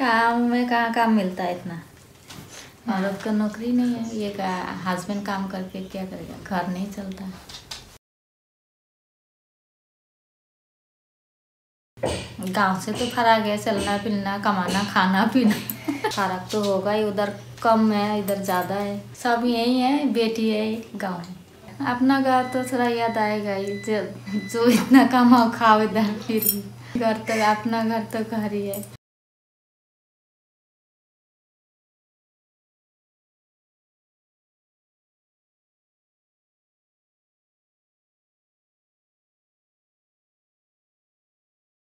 काम में कहाँ काम मिलता है इतना? औरत का नौकरी नहीं है ये का हस्बैंड काम करके क्या करेगा? घर नहीं चलता। गाँव से तो फराक है चलना फिरना कमाना खाना पीना। फ़र्क तो होगा ही उधर कम है इधर ज़्यादा है। सब यही है बेटी है गाँव है। अपना घर तो थोड़ा याद आएगा ही जो, जो इतना कमाओ खाओ इधर फिर घर तो अपना घर तो घर ही है।